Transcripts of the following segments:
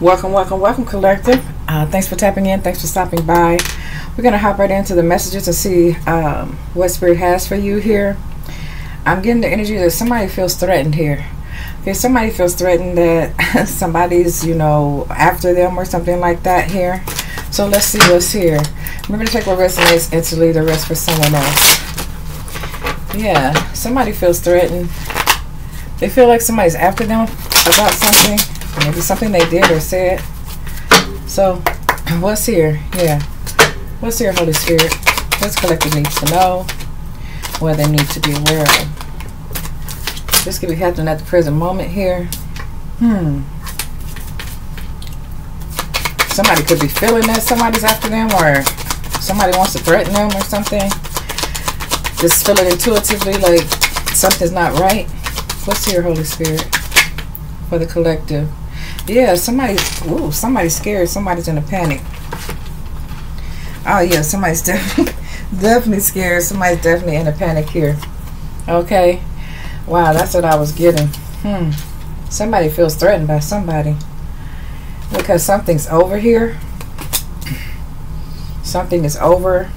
Welcome, welcome, welcome, collective. Uh, thanks for tapping in. Thanks for stopping by. We're going to hop right into the messages to see um, what Spirit has for you here. I'm getting the energy that somebody feels threatened here. Okay, somebody feels threatened that somebody's, you know, after them or something like that here. So let's see what's here. Remember to check what resonates and to leave the rest for someone else. Yeah, somebody feels threatened. They feel like somebody's after them about something Maybe something they did or said. So, what's here? Yeah. What's here, Holy Spirit? This collective needs to know what they need to be aware of. This could be happening at the present moment here. Hmm. Somebody could be feeling that somebody's after them or somebody wants to threaten them or something. Just feel it intuitively like something's not right. What's here, Holy Spirit? For the collective. Yeah, somebody, ooh, somebody's scared. Somebody's in a panic. Oh, yeah, somebody's definitely, definitely scared. Somebody's definitely in a panic here. Okay. Wow, that's what I was getting. Hmm. Somebody feels threatened by somebody. Because something's over here. Something is over.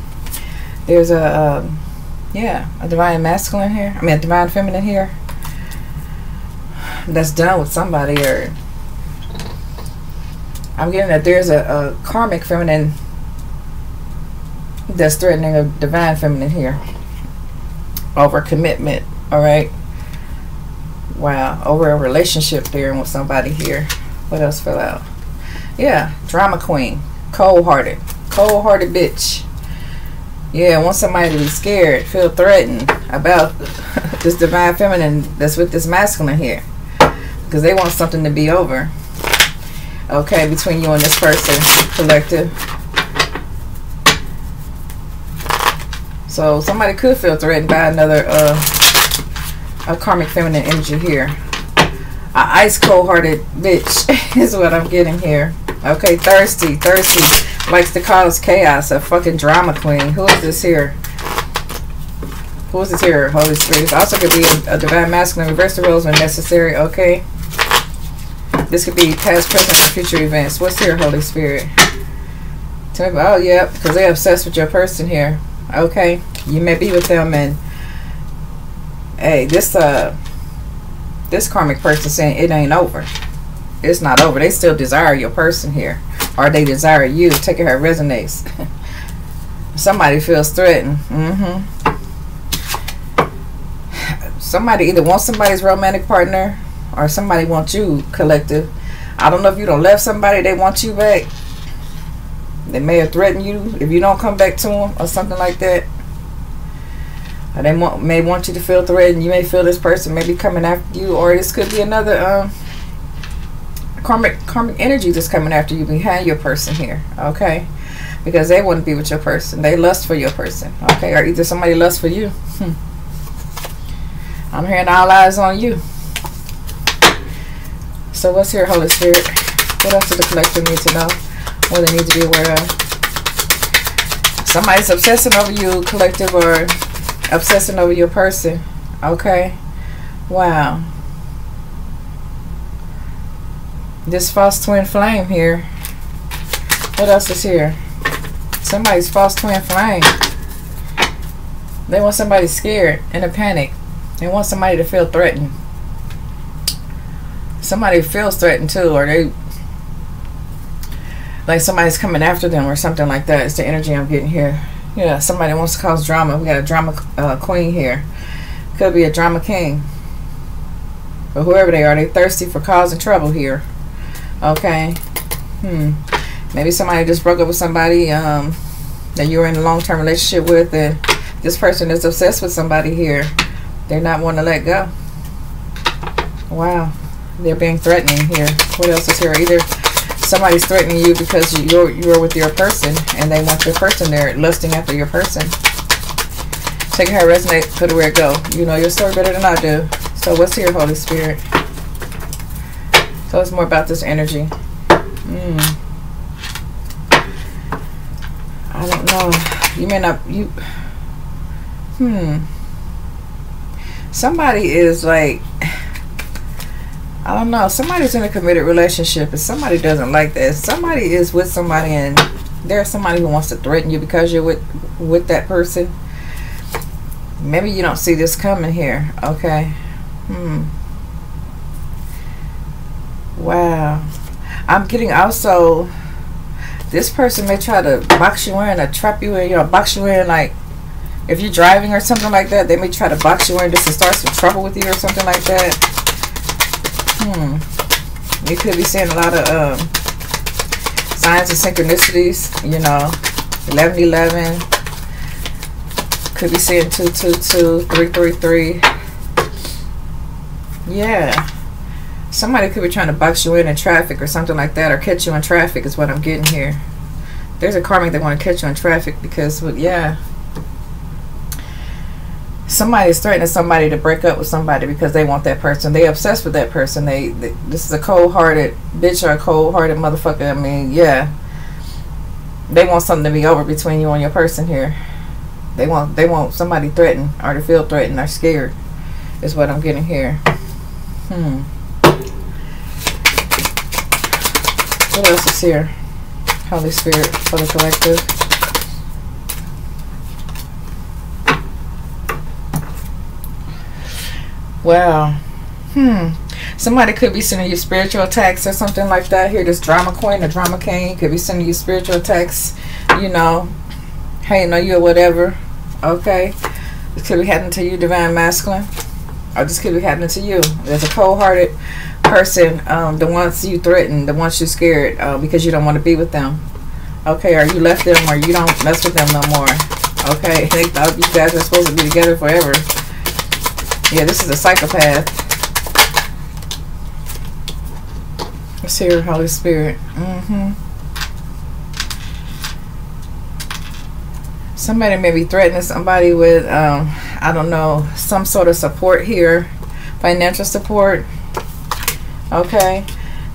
There's a, uh, yeah, a divine masculine here. I mean, a divine feminine here. That's done with somebody or I'm getting that there's a, a karmic feminine that's threatening a divine feminine here over commitment. All right. Wow. Over a relationship there with somebody here. What else fell out? Yeah. Drama queen. Cold hearted. Cold hearted bitch. Yeah. Want somebody to be scared, feel threatened about this divine feminine that's with this masculine here. Because they want something to be over okay, between you and this person, collective. So somebody could feel threatened by another uh, a karmic feminine energy here. A ice cold hearted bitch is what I'm getting here. Okay, thirsty, thirsty, likes to cause chaos. A fucking drama queen. Who is this here? Who is this here? Holy Spirit. Also could be a, a divine masculine. Reverse the roles when necessary. Okay. This could be past, present, or future events. What's here, Holy Spirit? Tell me, oh, yeah, because they're obsessed with your person here. Okay, you may be with them, and hey, this uh, this karmic person saying it ain't over. It's not over. They still desire your person here, or they desire you. Take it how it resonates. Somebody feels threatened. Mm-hmm. Somebody either wants somebody's romantic partner or somebody wants you collective. I don't know if you don't left somebody, they want you back. They may have threatened you if you don't come back to them or something like that. Or they want, may want you to feel threatened. You may feel this person may be coming after you, or this could be another um, karmic karmic energy that's coming after you behind your person here. Okay, because they want to be with your person. They lust for your person. Okay, or either somebody lusts for you. Hmm. I'm hearing all eyes on you. So what's here, Holy Spirit? What else does the collective need to know? What they need to be aware of? Somebody's obsessing over you, collective, or obsessing over your person. Okay. Wow. This false twin flame here. What else is here? Somebody's false twin flame. They want somebody scared in a panic. They want somebody to feel threatened somebody feels threatened too, or they like somebody's coming after them or something like that. It's the energy I'm getting here. Yeah, somebody wants to cause drama. We got a drama uh, queen here. Could be a drama king. But whoever they are, they thirsty for causing trouble here. Okay. Hmm. Maybe somebody just broke up with somebody um, that you were in a long-term relationship with, and this person is obsessed with somebody here. They're not wanting to let go. Wow. They're being threatening here. What else is here? Either somebody's threatening you because you're you're with your person and they want your person. They're lusting after your person. Take her resonate, put it where it go. You know your story better than I do. So what's here, Holy Spirit? Tell us more about this energy. Mm. I don't know. You may not you hmm. Somebody is like I don't know. Somebody's in a committed relationship and somebody doesn't like that. Somebody is with somebody and there's somebody who wants to threaten you because you're with with that person. Maybe you don't see this coming here. Okay. Hmm. Wow. I'm getting also this person may try to box you in or trap you in, you know, box you in like if you're driving or something like that, they may try to box you in just to start some trouble with you or something like that. Hmm. You could be seeing a lot of um, signs of synchronicities, you know, 1111. Could be seeing 222, 333. Yeah. Somebody could be trying to box you in in traffic or something like that, or catch you in traffic is what I'm getting here. There's a karmic that want to catch you in traffic because, well, yeah, somebody's threatening somebody to break up with somebody because they want that person. They're obsessed with that person. They, they this is a cold-hearted bitch or a cold-hearted motherfucker. I mean, yeah, they want something to be over between you and your person here. They want they want somebody threatened or to feel threatened or scared. Is what I'm getting here. Hmm. What else is here? Holy Spirit for the collective. Wow. Hmm. Somebody could be sending you spiritual attacks or something like that. Here, this drama queen or drama king could be sending you spiritual attacks. You know, hey, no, you or whatever. Okay. This could be happening to you, divine masculine. Or this could be happening to you. There's a cold-hearted person um, that wants you threatened, that wants you scared uh, because you don't want to be with them. Okay, or you left them or you don't mess with them no more. Okay, they thought you guys were supposed to be together forever. Yeah, this is a psychopath. Let's hear Holy Spirit. Mm-hmm. Somebody may be threatening somebody with, um, I don't know, some sort of support here. Financial support. Okay.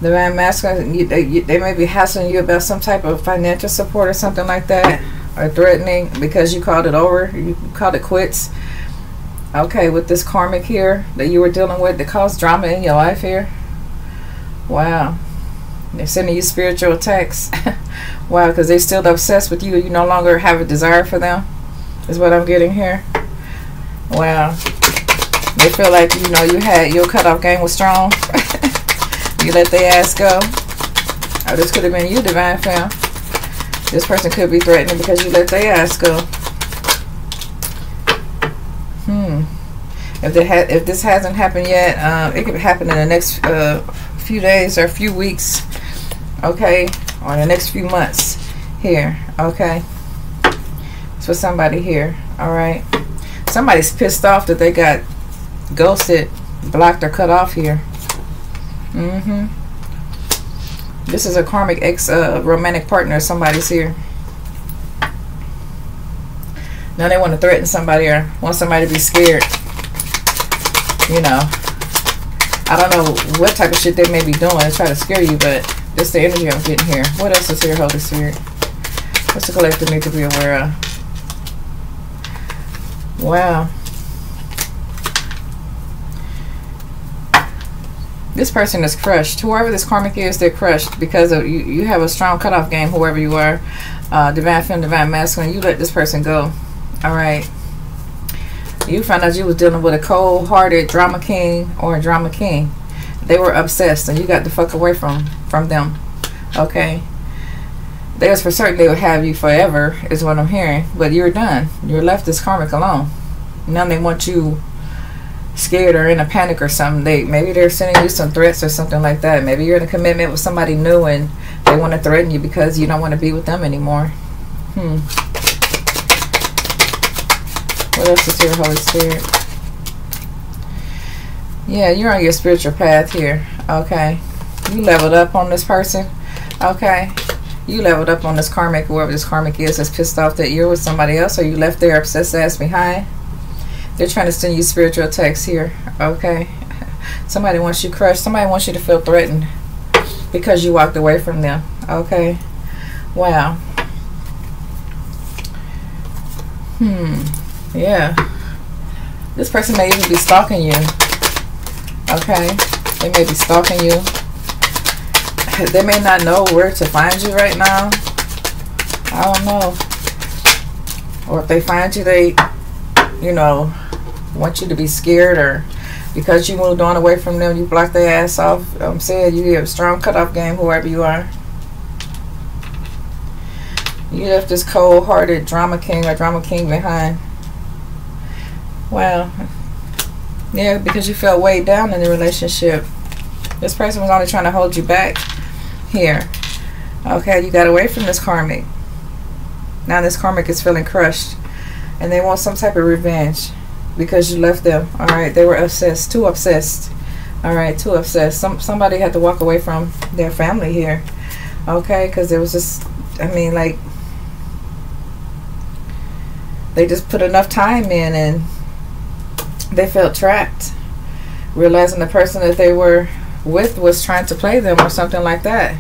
The man masculine, they may be hassling you about some type of financial support or something like that. Or threatening because you called it over. You called it quits. Okay, with this karmic here that you were dealing with that caused drama in your life here. Wow. They're sending you spiritual attacks. wow, because they're still obsessed with you. You no longer have a desire for them. Is what I'm getting here. Wow. They feel like, you know, you had your cutoff game was strong. You let their ass go. Oh, this could have been you, Divine Femme. This person could be threatening because you let their ass go. Hmm. If, if this hasn't happened yet, um, it could happen in the next uh, few days or a few weeks. Okay? Or the next few months. Here. Okay? It's for somebody here. Alright? Somebody's pissed off that they got ghosted, blocked, or cut off here. Mm-hmm. This is a karmic ex uh, romantic partner. Somebody's here. Now they want to threaten somebody or want somebody to be scared. You know. I don't know what type of shit they may be doing to try to scare you, but this the energy I'm getting here. What else is here, Holy Spirit? What's the collective need to be aware of? Wow. this person is crushed. Whoever this karmic is, they're crushed because of you. You have a strong cutoff game. Whoever you are, uh, divine femme, divine masculine. You let this person go. All right. You found out you was dealing with a cold-hearted drama king or a drama king. They were obsessed, and you got the fuck away from from them. Okay. There's for certain they would have you forever, is what I'm hearing. But you're done. You're left this karmic alone. Now they want you scared or in a panic or something. They maybe they're sending you some threats or something like that. Maybe you're in a commitment with somebody new and they want to threaten you because you don't want to be with them anymore. Hmm. What else is here, Holy Spirit? Yeah, you're on your spiritual path here. Okay. You leveled up on this person. Okay. You leveled up on this karmic, whoever this karmic is that's pissed off that you're with somebody else or you left their obsessed ass behind. They're trying to send you spiritual attacks here. Okay. Somebody wants you crushed. Somebody wants you to feel threatened because you walked away from them. Okay. Wow. Hmm. Yeah. This person may even be stalking you. Okay. They may be stalking you. They may not know where to find you right now. I don't know. Or if they find you, they, you know, want you to be scared or because you moved on away from them, you blocked their ass off. I'm saying you have a strong cutoff game, whoever you are. You left this cold-hearted drama king or drama king behind. Well, yeah, because you felt weighed down in the relationship. This person was only trying to hold you back here. Okay, you got away from this karmic. Now this karmic is feeling crushed. And they want some type of revenge because you left them. All right, they were obsessed, too obsessed. All right, too obsessed. Some somebody had to walk away from their family here. Okay, because there was just, I mean, like they just put enough time in and they felt trapped, realizing the person that they were with was trying to play them or something like that.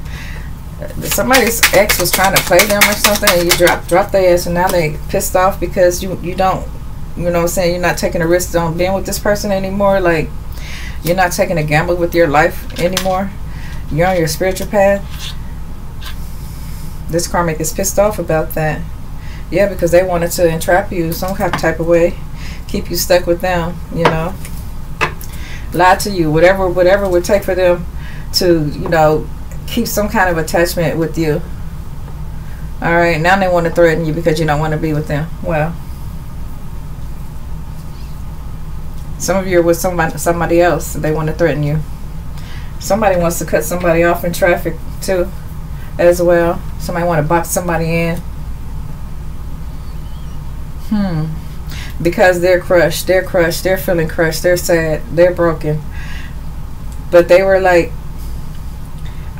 Somebody's ex was trying to play them or something, and you drop drop their ass, and now they pissed off because you you don't you know what I'm saying? You're not taking a risk on being with this person anymore. Like, you're not taking a gamble with your life anymore. You're on your spiritual path. This karmic is pissed off about that. Yeah, because they wanted to entrap you some kind type of way. Keep you stuck with them, you know. Lie to you. Whatever whatever it would take for them to, you know, keep some kind of attachment with you. Alright, now they want to threaten you because you don't want to be with them. Well, Some of you are with somebody, somebody else. They want to threaten you. Somebody wants to cut somebody off in traffic too, as well. Somebody want to box somebody in. Hmm. Because they're crushed. They're crushed. They're feeling crushed. They're sad. They're broken. But they were like,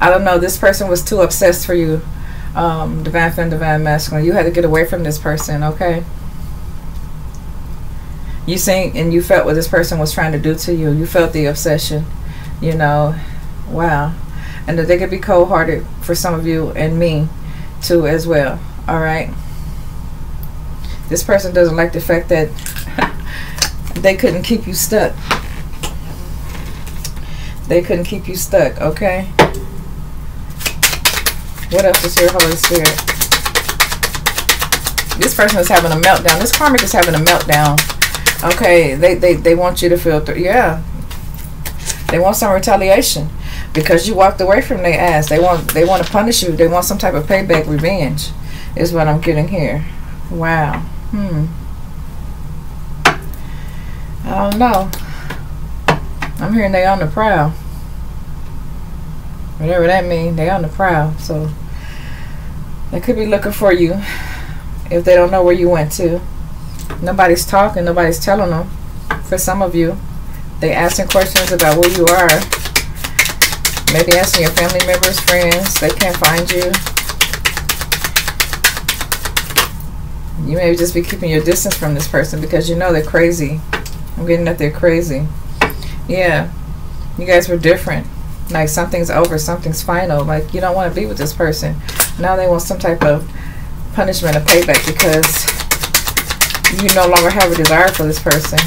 I don't know. This person was too obsessed for you. Um, divine feminine, divine masculine. You had to get away from this person. Okay you seen and you felt what this person was trying to do to you. You felt the obsession, you know. Wow. And that they could be cold hearted for some of you and me too as well. All right. This person doesn't like the fact that they couldn't keep you stuck. They couldn't keep you stuck, okay? What else is here, Holy Spirit? This person is having a meltdown. This karmic is having a meltdown Okay, they, they, they want you to feel, th yeah. They want some retaliation because you walked away from their ass. They want they want to punish you. They want some type of payback, revenge, is what I'm getting here. Wow. Hmm. I don't know. I'm hearing they on the prowl. Whatever that means, they on the prowl. So they could be looking for you if they don't know where you went to. Nobody's talking. Nobody's telling them. For some of you, they asking questions about where you are. Maybe asking your family members, friends. They can't find you. You may just be keeping your distance from this person because you know they're crazy. I'm getting that they're crazy. Yeah. You guys were different. Like something's over, something's final. Like you don't want to be with this person. Now they want some type of punishment or payback because you no longer have a desire for this person.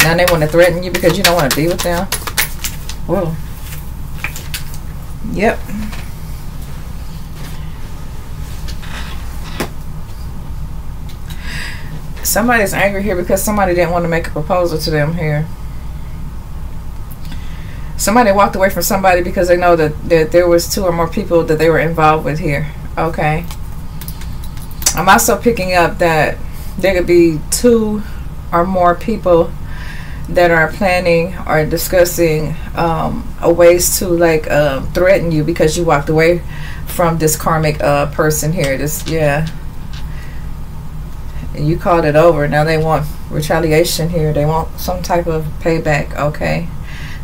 Now they want to threaten you because you don't want to be with them. Whoa. Yep. Somebody's angry here because somebody didn't want to make a proposal to them here. Somebody walked away from somebody because they know that, that there was two or more people that they were involved with here. Okay. I'm also picking up that there could be two or more people that are planning or discussing um, ways to like uh, threaten you because you walked away from this karmic uh, person here. This yeah, and you called it over. Now they want retaliation here. They want some type of payback. Okay,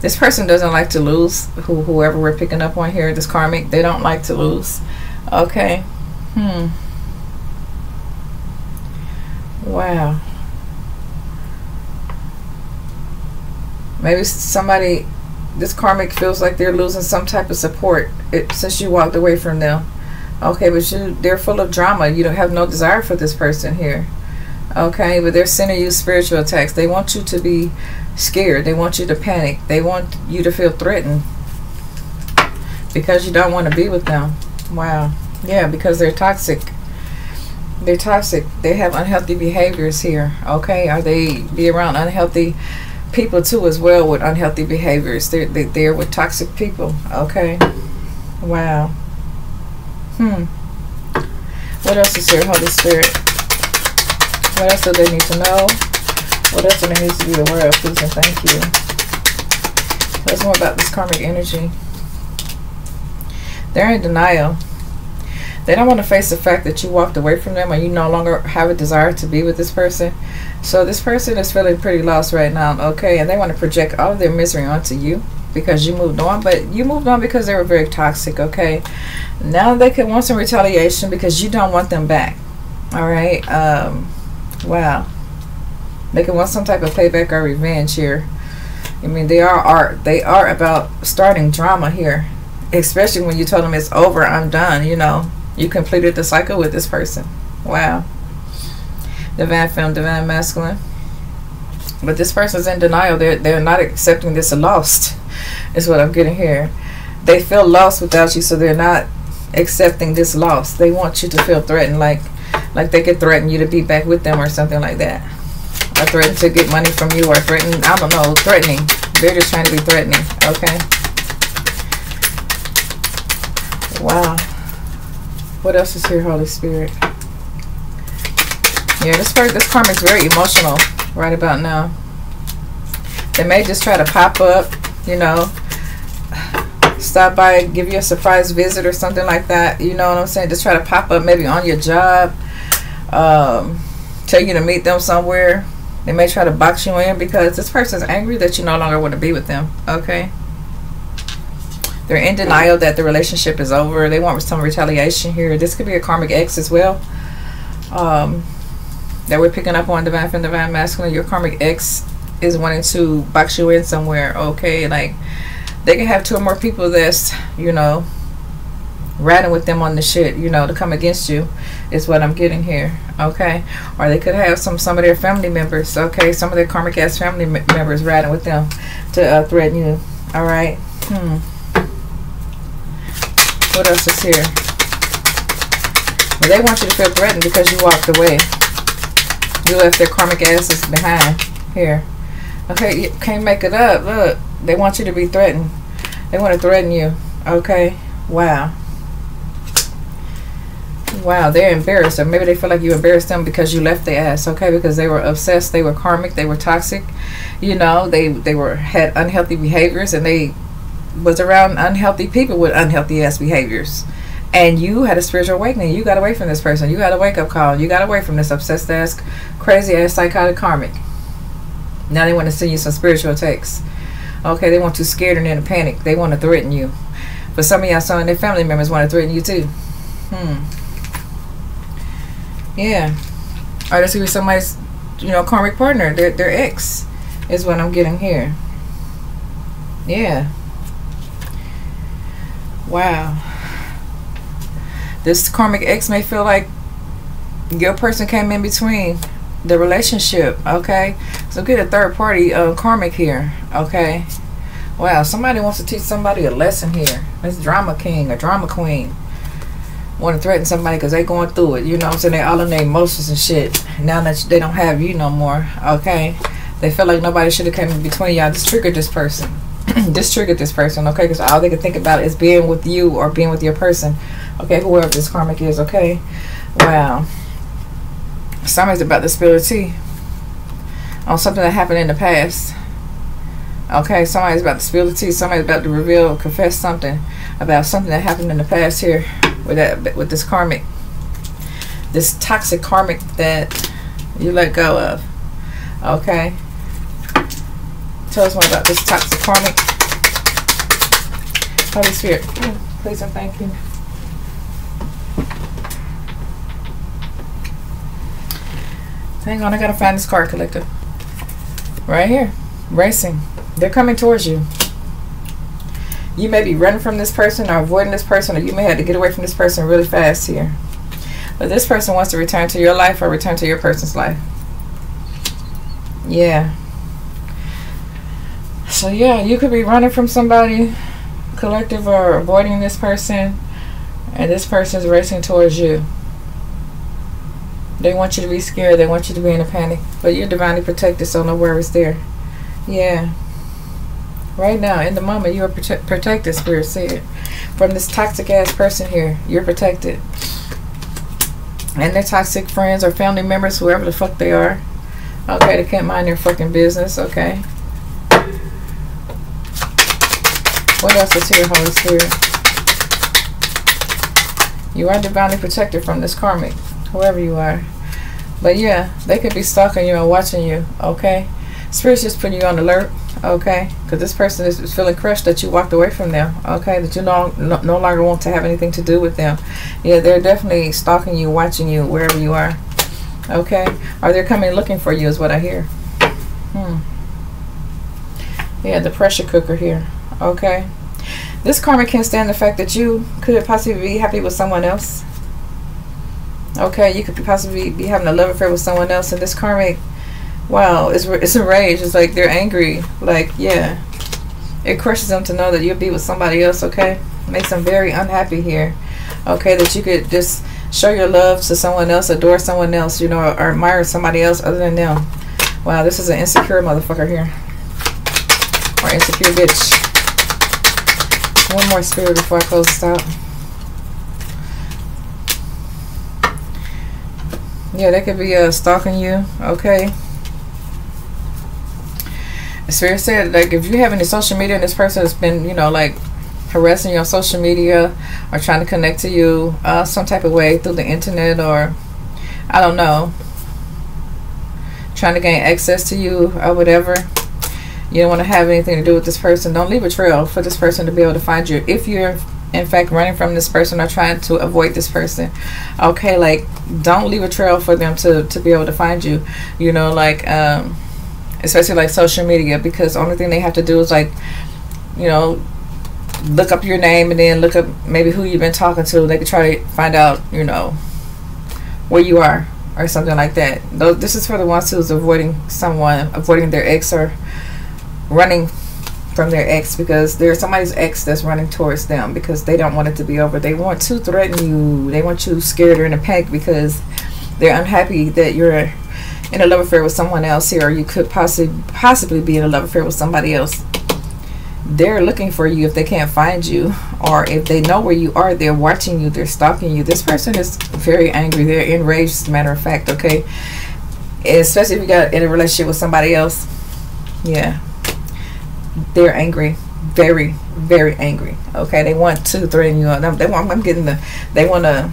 this person doesn't like to lose. Who whoever we're picking up on here, this karmic, they don't like to lose. Okay, hmm. Wow. Maybe somebody, this karmic feels like they're losing some type of support it, since you walked away from them. Okay, but you, they're full of drama. You don't have no desire for this person here. Okay, but they're sending you spiritual attacks. They want you to be scared. They want you to panic. They want you to feel threatened because you don't want to be with them. Wow. Yeah, because they're toxic. They're toxic. They have unhealthy behaviors here. Okay, are they be around unhealthy people too as well with unhealthy behaviors. They're they, they're with toxic people. Okay. Wow. Hmm. What else is here, Holy Spirit? What else do they need to know? What else do they need to be aware of? Please and thank you. Us more about this karmic energy. They're in denial. They don't want to face the fact that you walked away from them or you no longer have a desire to be with this person. So this person is feeling pretty lost right now, okay? And they want to project all of their misery onto you because you moved on. But you moved on because they were very toxic, okay? Now they can want some retaliation because you don't want them back. All right? Um, wow. They can want some type of payback or revenge here. I mean, they are art. They are about starting drama here. Especially when you told them it's over, I'm done, you know. You completed the cycle with this person. Wow. Divine Femme, Divine Masculine. But this person's in denial. They're, they're not accepting this lost, is what I'm getting here. They feel lost without you, so they're not accepting this loss. They want you to feel threatened, like like they could threaten you to be back with them or something like that. Or threaten to get money from you or threaten, I don't know, threatening. They're just trying to be threatening, okay? Wow. What else is here, Holy Spirit? Yeah, this part, this karma is very emotional right about now. They may just try to pop up, you know, stop by, give you a surprise visit or something like that. You know what I'm saying? Just try to pop up maybe on your job. Um, tell you to meet them somewhere. They may try to box you in because this person's angry that you no longer want to be with them. Okay? They're in denial that the relationship is over. They want some retaliation here. This could be a karmic ex as well. Um, that we're picking up on Divine Femme Divine Masculine. Your karmic ex is wanting to box you in somewhere. Okay? Like, they can have two or more people that's, you know, riding with them on the shit, you know, to come against you is what I'm getting here, okay? Or they could have some some of their family members, okay? Some of their karmic ass family members riding with them to uh, threaten you, all right? Hmm. What else is here? Well, they want you to feel threatened because you walked away. You left their karmic asses behind here. Okay, you can't make it up. Look, they want you to be threatened. They want to threaten you. Okay? Wow. Wow, they're embarrassed. Or maybe they feel like you embarrassed them because you left their ass. Okay? Because they were obsessed. They were karmic. They were toxic. You know, they, they were had unhealthy behaviors and they was around unhealthy people with unhealthy ass behaviors. And you had a spiritual awakening. You got away from this person. You got a wake up call. You got away from this obsessed ass, crazy ass, psychotic karmic. Now they want to send you some spiritual attacks. Okay, they want you scared and in a panic. They want to threaten you. But some of y'all, some of their family members want to threaten you too. Hmm. Yeah. Or this could be somebody's, you know, karmic partner. Their, their ex is what I'm getting here. Yeah. Wow. This karmic ex may feel like your person came in between the relationship okay so get a third party uh, karmic here okay wow somebody wants to teach somebody a lesson here this drama king or drama queen want to threaten somebody because they going through it you know i'm saying? They all in their emotions and shit. Now that they don't have you no more okay? They feel like nobody should have came in between y'all. Just triggered this person. This triggered this person okay? Because all they can think about is being with you or being with your person. Okay whoever this karmic is okay? Wow. Somebody's about to spill the tea on something that happened in the past. Okay, somebody's about to spill the tea. Somebody's about to reveal, confess something about something that happened in the past here with that with this karmic, this toxic karmic that you let go of. Okay. Tell us more about this toxic karmic. Holy Spirit, please and thank you. Hang on, I gotta find this card collector. Right here. Racing. They're coming towards you. You may be running from this person or avoiding this person, or you may have to get away from this person really fast here. But this person wants to return to your life or return to your person's life. Yeah. So yeah, you could be running from somebody, collective, or avoiding this person, and this person is racing towards you. They want you to be scared. They want you to be in a panic. But you're divinely protected, so no worries there. Yeah. Right now, in the moment, you are prote protected, Spirit said. From this toxic ass person here, you're protected. And their toxic friends or family members, whoever the fuck they are. Okay, they can't mind their fucking business. Okay. What else is here, Holy Spirit? You are divinely protected from this karmic, whoever you are. But yeah, they could be stalking you and watching you, okay? Spirit's just putting you on alert, okay? Because this person is feeling crushed that you walked away from them, okay? That you no, no, longer want to have anything to do with them. Yeah, they're definitely stalking you, watching you, wherever you are, okay? Or they're coming looking for you is what I hear. Hmm. Yeah, the pressure cooker here, okay? This karma can't stand the fact that you could possibly be happy with someone else. Okay, you could possibly be having a love affair with someone else, and this karmic, wow, it's it's a rage. It's like they're angry. Like, yeah, it crushes them to know that you'll be with somebody else. Okay, makes them very unhappy here. Okay, that you could just show your love to someone else, adore someone else, you know, or, admire somebody else other than them. Wow, this is an insecure motherfucker here, or insecure bitch. One more spirit before I close this out. Yeah, they could be uh, stalking you. Okay. Spirit said, like, if you have any social media and this person has been, you know, like, harassing you on social media or trying to connect to you uh, some type of way through the internet or, I don't know, trying to gain access to you or whatever you don't want to have anything to do with this person don't leave a trail for this person to be able to find you. If you're in fact running from this person or trying to avoid this person okay like don't leave a trail for them to to be able to find you. You know like um especially like social media because the only thing they have to do is like you know look up your name and then look up maybe who you've been talking to they could try to find out you know where you are or something like that this is for the ones who's avoiding someone avoiding their ex or running from their ex because there's somebody's ex that's running towards them because they don't want it to be over. They want to threaten you. They want you scared or in a panic because they're unhappy that you're in a love affair with someone else here or you could possibly possibly be in a love affair with somebody else. They're looking for you if they can't find you or if they know where you are, they're watching you, they're stalking you. This person is very angry. They're enraged, as a matter of fact, okay? Especially if you got in a relationship with somebody else. Yeah they're angry very very angry okay they want to threaten you they want i'm getting the they want to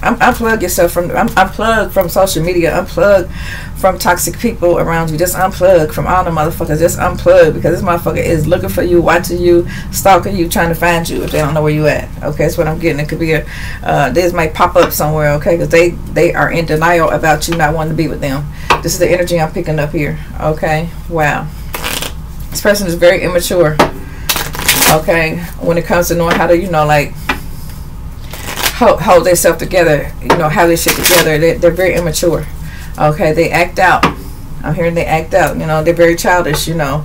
unplug yourself from unplug from social media. Unplug from toxic people around you. Just unplug from all the motherfuckers. Just unplug because this motherfucker is looking for you watching you stalking you trying to find you if they don't know where you at. Okay that's what i'm getting. It could be a uh, this might pop up somewhere okay because they they are in denial about you not wanting to be with them. This is the energy i'm picking up here okay? Wow. This person is very immature okay when it comes to knowing how to you know like hold, hold themselves together you know how they shit together. They, they're very immature. Okay they act out. I'm hearing they act out you know they're very childish you know.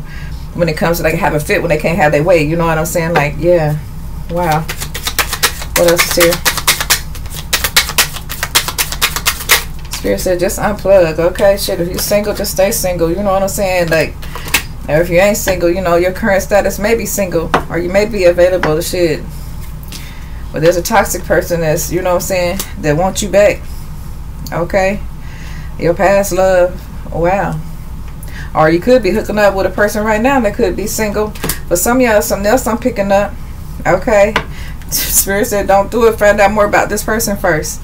When it comes to like having a fit when they can't have their way you know what i'm saying? Like yeah. Wow. What else is here? Spirit said just unplug. Okay shit if you're single just stay single you know what i'm saying? Like if you ain't single, you know, your current status may be single or you may be available to shit. But there's a toxic person that's, you know what I'm saying, that wants you back. Okay? Your past love. Wow. Or you could be hooking up with a person right now that could be single. But some y'all, something else I'm picking up. Okay? Spirit said don't do it. Find out more about this person first.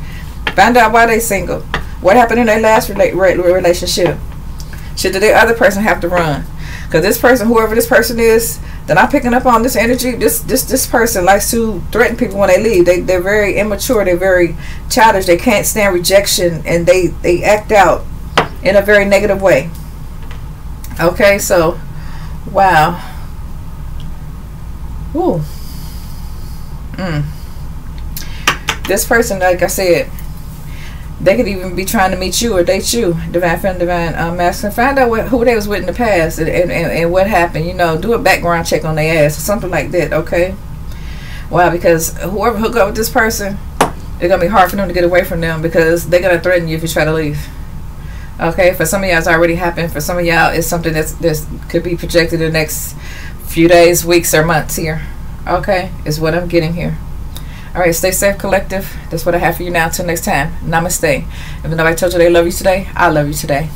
Find out why they single. What happened in their last rela relationship. Should the other person have to run? Because this person, whoever this person is, that I'm picking up on this energy, this this this person likes to threaten people when they leave. They they're very immature. They're very childish. They can't stand rejection, and they they act out in a very negative way. Okay, so wow. Woo. Mm. This person, like I said, They could even be trying to meet you or date you, divine friend, divine um, masculine. Find out what, who they was with in the past and, and, and, and what happened. You know, do a background check on their ass or something like that. Okay. Why? Because whoever hook up with this person, it's gonna be hard for them to get away from them because they're gonna threaten you if you try to leave. Okay, for some of y'all, it's already happened. For some of y'all, it's something that's could be projected in the next few days, weeks, or months here. Okay, is what I'm getting here. All right, stay safe, collective. That's what I have for you now. Until next time, namaste. If nobody told you they love you today, I love you today.